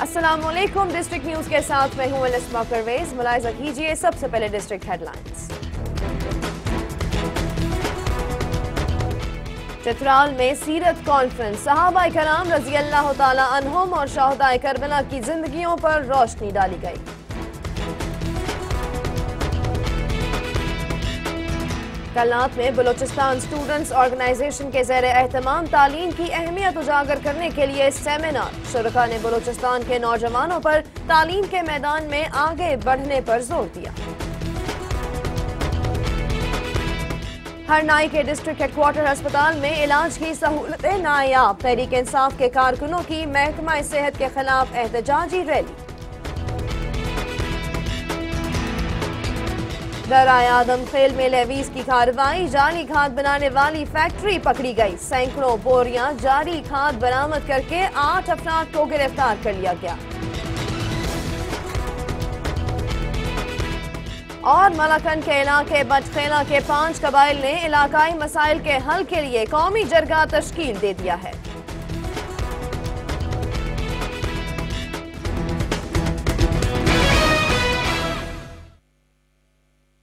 السلام علیکم، district news کے ساتھ میں ہوں الاسما پرویز۔ ملاحظہ کیجیے سب سے پہلے ڈسٹرکٹ ہیڈ لائنز چترال میں سیرت کانفرنس۔ صحابہ کرام رضی اللہ تعالی عنہم اور شہداء کربلا کی زندگیوں پر روشنی ڈالی گئی۔ کلات میں بلوچستان سٹوڈنٹس آرگنائزیشن کے زیر اہتمام تعلیم کی اہمیت اجاگر کرنے کے لیے سیمینار شرکا نے بلوچستان کے نوجوانوں پر تعلیم کے میدان میں آگے بڑھنے پر زور دیا۔ ہر نائی کے ڈسٹرکٹ ہیڈ کوارٹر ہسپتال میں علاج کی سہولتیں نایاب۔ تحریک انصاف کے کارکنوں کی محکمہ صحت کے خلاف احتجاجی ریلی۔ درائے آدم خیل میں لیویز کی کارروائی جعلی کھاد بنانے والی فیکٹری پکڑی گئی۔ سینکڑوں بوریاں جاری کھاد برآمد کر کے آٹھ افراد کو گرفتار کر لیا گیا۔ اور ملکن کے علاقے بٹخیلہ کے پانچ قبائل نے علاقائی مسائل کے حل کے لیے قومی جرگہ تشکیل دے دیا ہے۔